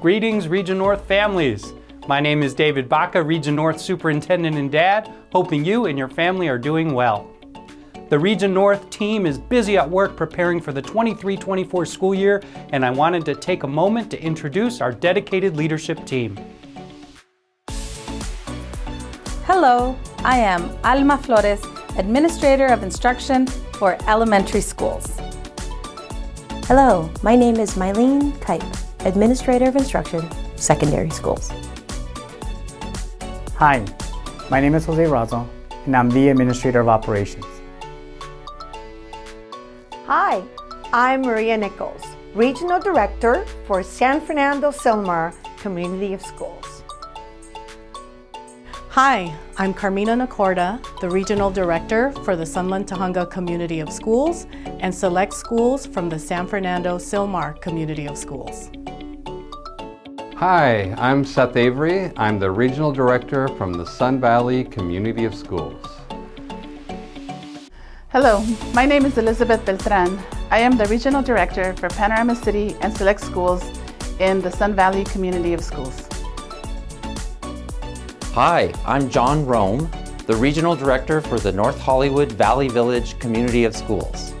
Greetings, Region North families. My name is David Baca, Region North Superintendent and Dad, hoping you and your family are doing well. The Region North team is busy at work preparing for the 23-24 school year, and I wanted to take a moment to introduce our dedicated leadership team. Hello, I am Alma Flores, Administrator of Instruction for Elementary Schools. Hello, my name is Mylene Kipe, Administrator of Instruction, Secondary Schools. Hi, my name is Jose Razo, and I'm the Administrator of Operations. Hi, I'm Maria Nichols, Regional Director for San Fernando Sylmar Community of Schools. Hi, I'm Carmina Nacorda, the Regional Director for the Sunland Tujunga Community of Schools and select schools from the San Fernando Sylmar Community of Schools. Hi, I'm Seth Avery. I'm the Regional Director from the Sun Valley Community of Schools. Hello, my name is Elizabeth Beltran. I am the Regional Director for Panorama City and Select Schools in the Sun Valley Community of Schools. Hi, I'm John Rome, the Regional Director for the North Hollywood Valley Village Community of Schools.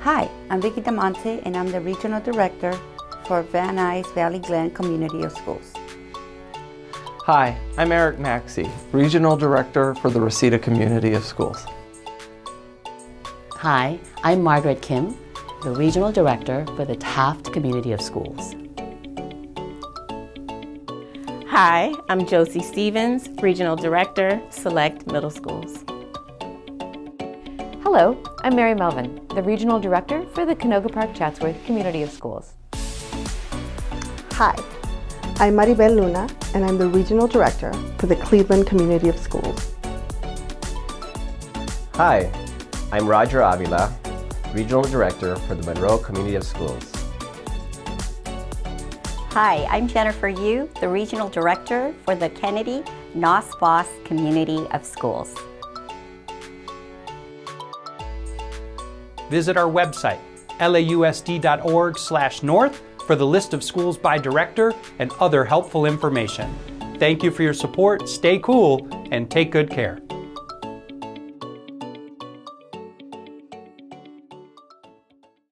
Hi, I'm Vicky Damonte and I'm the Regional Director for Van Nuys Valley Glen Community of Schools. Hi, I'm Eric Maxey, Regional Director for the Reseda Community of Schools. Hi, I'm Margaret Kim, the Regional Director for the Taft Community of Schools. Hi, I'm Josie Stevens, Regional Director, Select Middle Schools. Hello, I'm Mary Melvin, the Regional Director for the Canoga Park Chatsworth Community of Schools. Hi, I'm Maribel Luna, and I'm the Regional Director for the Cleveland Community of Schools. Hi, I'm Roger Avila, Regional Director for the Monroe Community of Schools. Hi, I'm Jennifer Yu, the Regional Director for the Kennedy NAHS VAAS Community of Schools. Visit our website, lausd.org/north for the list of schools by director and other helpful information. Thank you for your support, stay cool, and take good care.